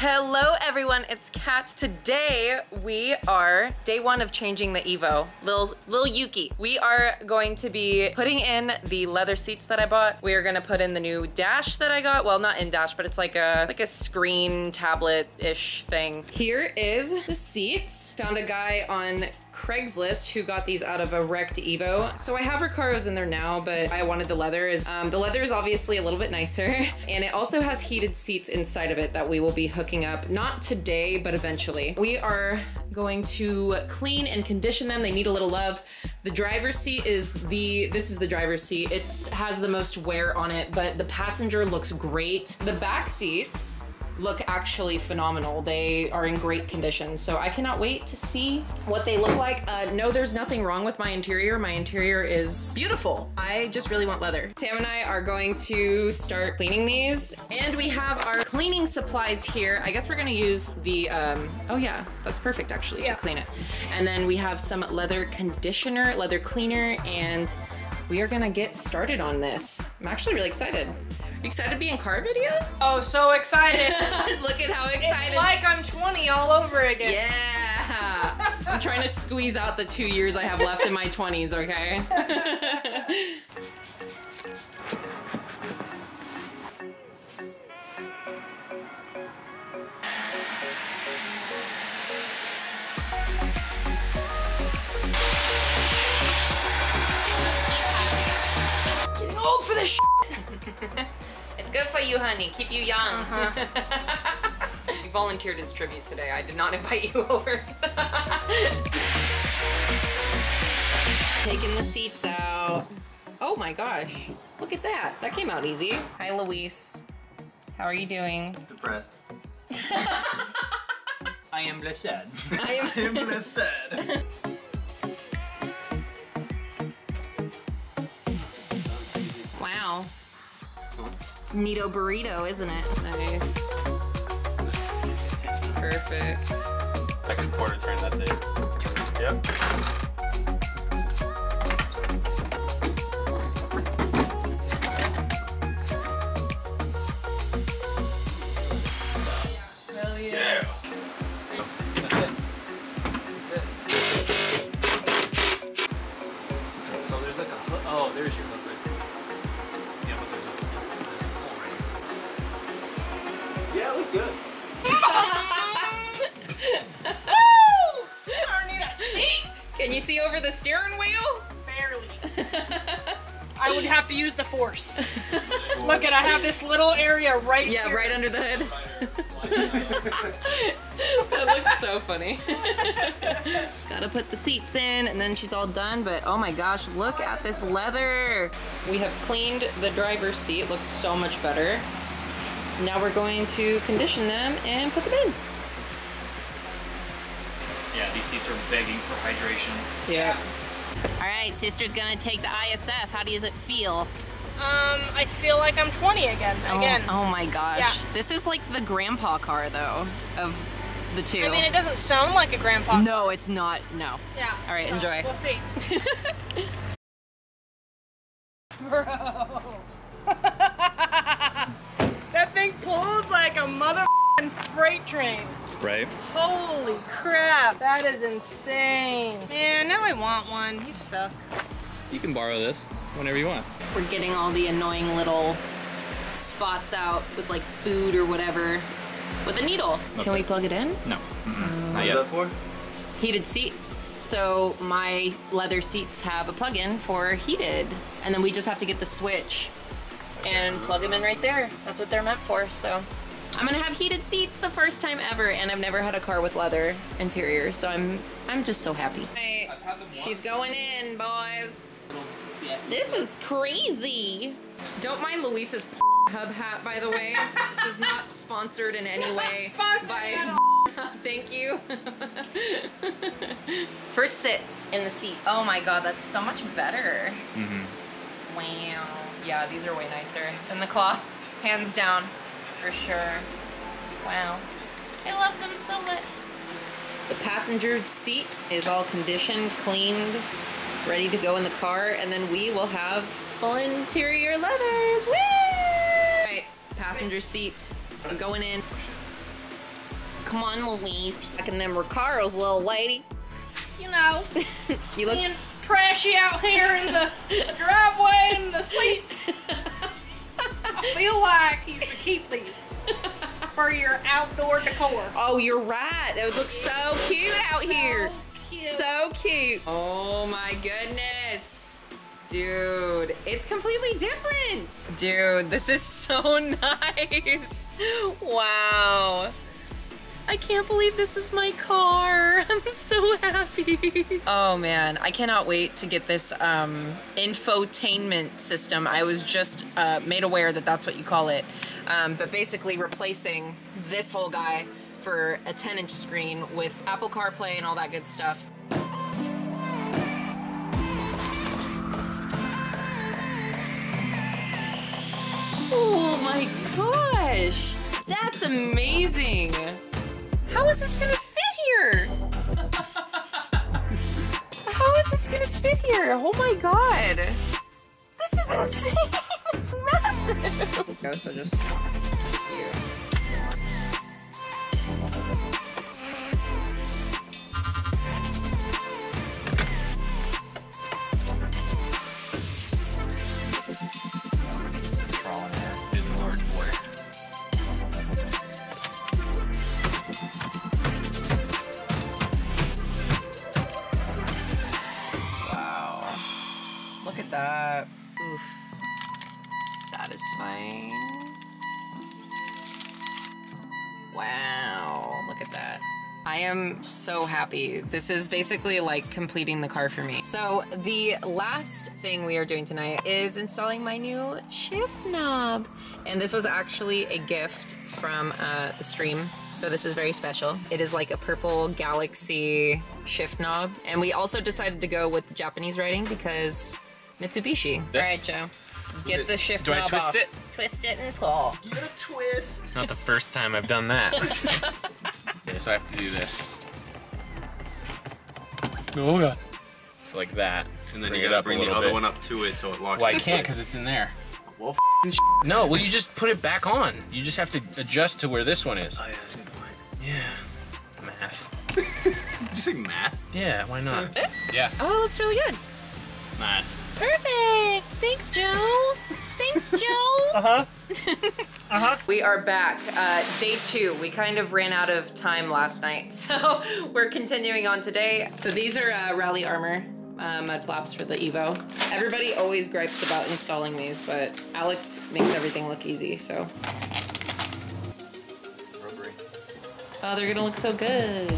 Hello everyone, it's Kat. Today we are day one of changing the Evo, Lil, Lil Yuki. We are going to be putting in the leather seats that I bought. We are gonna put in the new dash that I got. Well, not in dash, but it's like a like a screen tablet-ish thing. Here is the seats. Found a guy on Craigslist who got these out of a wrecked Evo. So I have Recaros in there now, but I wanted the leather. Um, the leather is obviously a little bit nicer, and it also has heated seats inside of it that we will be hooking up, not today, but eventually. We are going to clean and condition them. They need a little love. The driver's seat is the, this is the driver's seat. It has the most wear on it, but the passenger looks great. The back seats, look actually phenomenal. They are in great condition. So I cannot wait to see what they look like. Uh, no, there's nothing wrong with my interior. My interior is beautiful. I just really want leather. Sam and I are going to start cleaning these. And we have our cleaning supplies here. I guess we're gonna use the, um, oh yeah, that's perfect actually yeah. to clean it. And then we have some leather conditioner, leather cleaner, and we are gonna get started on this. I'm actually really excited. You excited to be in car videos? Oh, so excited. Look at how excited. It's like I'm 20 all over again. Yeah. I'm trying to squeeze out the two years I have left in my 20s, okay? honey. Keep you young. Uh -huh. you volunteered as tribute today. I did not invite you over. Taking the seats out. Oh my gosh. Look at that. That came out easy. Hi, Luis. How are you doing? Depressed. I am blessed. I am, I am blessed. Neato burrito, isn't it? Nice. Perfect. Second quarter turn, that's it. Yep. See over the steering wheel? Barely. I would have to use the force. Look at, I have this little area right Yeah, here. right under the hood. that looks so funny. Gotta put the seats in and then she's all done, but oh my gosh, look at this leather. We have cleaned the driver's seat, it looks so much better. Now we're going to condition them and put them in. Yeah, these seats are begging for hydration. Yeah. All right, sister's gonna take the ISF. How does it feel? Um, I feel like I'm 20 again. Oh, again. Oh my gosh. Yeah. This is like the grandpa car though of the two. I mean, it doesn't sound like a grandpa. No, car. it's not. No. Yeah. All right, so enjoy. We'll see. Bro. that thing pulls like a mother freight train. Right? Holy crap, that is insane. Man, now I want one. You suck. You can borrow this whenever you want. We're getting all the annoying little spots out with like food or whatever with a needle. Okay. Can we plug it in? No. Mm -mm. Not yet. that for? Heated seat. So my leather seats have a plug-in for heated. And then we just have to get the switch and plug them in right there. That's what they're meant for, so. I'm gonna have heated seats the first time ever, and I've never had a car with leather interior, so I'm I'm just so happy. Hey, she's going in, boys. This is crazy. Don't mind Luis's hub hat, by the way. this is not sponsored in any way by. Thank you. First sits in the seat. Oh my god, that's so much better. Mm -hmm. Wow. Yeah, these are way nicer than the cloth, hands down for sure. Wow. I love them so much. The passenger seat is all conditioned, cleaned, ready to go in the car, and then we will have full interior leathers. Woo! All right, passenger seat. I'm going in. Come on, Luis. Back in them Recaros, little lady. You know, You look. trashy out here in the, the driveway and the seats. I feel like you should keep these for your outdoor decor. Oh, you're right. That would look so cute out here. cute. So cute. Oh my goodness. Dude, it's completely different. Dude, this is so nice. Wow. I can't believe this is my car. I'm so happy. Oh man, I cannot wait to get this um, infotainment system. I was just uh, made aware that that's what you call it. Um, but basically replacing this whole guy for a 10 inch screen with Apple CarPlay and all that good stuff. Oh my gosh, that's amazing. How is this gonna fit here? How is this gonna fit here? Oh my god. This is insane. It's massive. Go, so just, just. Satisfying. Wow. Look at that. I am so happy. This is basically like completing the car for me. So the last thing we are doing tonight is installing my new shift knob. And this was actually a gift from uh, the stream. So this is very special. It is like a purple galaxy shift knob. And we also decided to go with the Japanese writing because Mitsubishi. This? All right, Joe. Get the shift Do I knob twist off. it? Twist it and pull. Give it a twist. Not the first time I've done that. okay, so I have to do this. Oh god. So like that. And then Bring you gotta bring the little other bit. one up to it so it locks. Well, I can't because it's in there. Well, f- No, well you just put it back on. You just have to adjust to where this one is. oh yeah, that's a good point. Yeah. Math. Did you say math? Yeah, why not? Yeah. Oh, it looks really good. Nice. Perfect. Thanks, Joe. Thanks, Joe. Uh huh. Uh huh. We are back. Uh, day two. We kind of ran out of time last night, so we're continuing on today. So these are uh, Rally Armor uh, mud flaps for the Evo. Everybody always gripes about installing these, but Alex makes everything look easy. So Rubbery. oh, they're gonna look so good.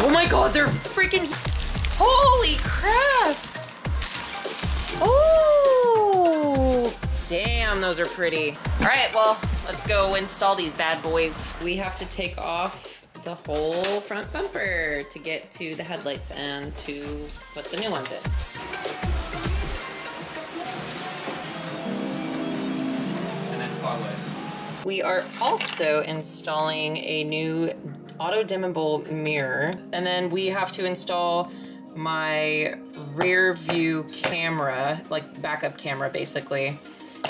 Oh my god, they're freaking. Holy crap! Oh! Damn, those are pretty. All right, well, let's go install these bad boys. We have to take off the whole front bumper to get to the headlights and to put the new ones in. And then clockwise. We are also installing a new auto dimmable mirror. And then we have to install my rear view camera, like backup camera basically.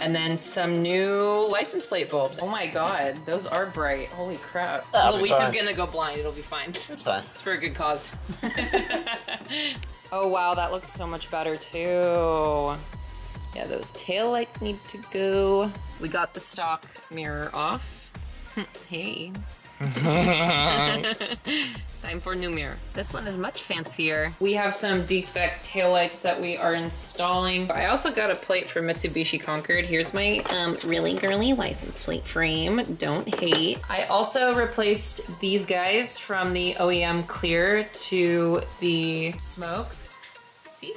And then some new license plate bulbs. Oh my god, those are bright. Holy crap. That'll Luis is gonna go blind, it'll be fine. It's fine. It's for a good cause. oh wow, that looks so much better too. Yeah, those tail lights need to go. We got the stock mirror off. hey. Time for new mirror. This one is much fancier. We have some D-Spec taillights that we are installing. I also got a plate for Mitsubishi Concord. Here's my um, really girly license plate frame. Don't hate. I also replaced these guys from the OEM clear to the smoke. See?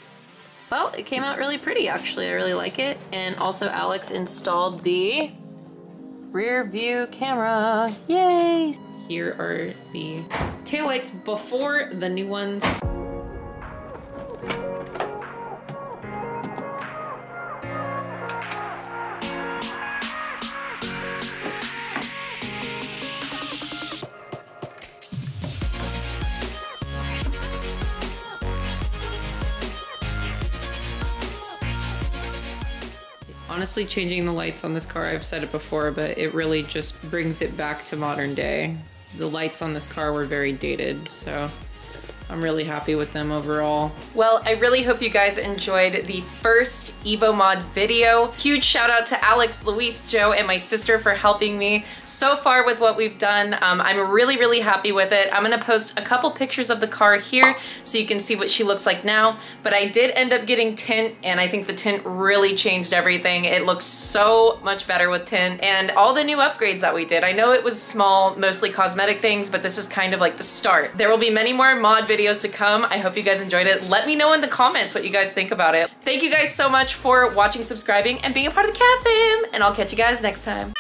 Well, it came out really pretty actually. I really like it. And also Alex installed the rear view camera. Yay! Here are the taillights before the new ones. Honestly, changing the lights on this car, I've said it before, but it really just brings it back to modern day. The lights on this car were very dated, so I'm really happy with them overall. Well, I really hope you guys enjoyed the first Evo Mod video. Huge shout out to Alex, Luis, Joe, and my sister for helping me so far with what we've done. Um, I'm really, really happy with it. I'm gonna post a couple pictures of the car here so you can see what she looks like now, but I did end up getting tint and I think the tint really changed everything. It looks so much better with tint and all the new upgrades that we did. I know it was small, mostly cosmetic things, but this is kind of like the start. There will be many more mod videos videos to come. I hope you guys enjoyed it. Let me know in the comments what you guys think about it. Thank you guys so much for watching, subscribing, and being a part of the Kat fam, and I'll catch you guys next time.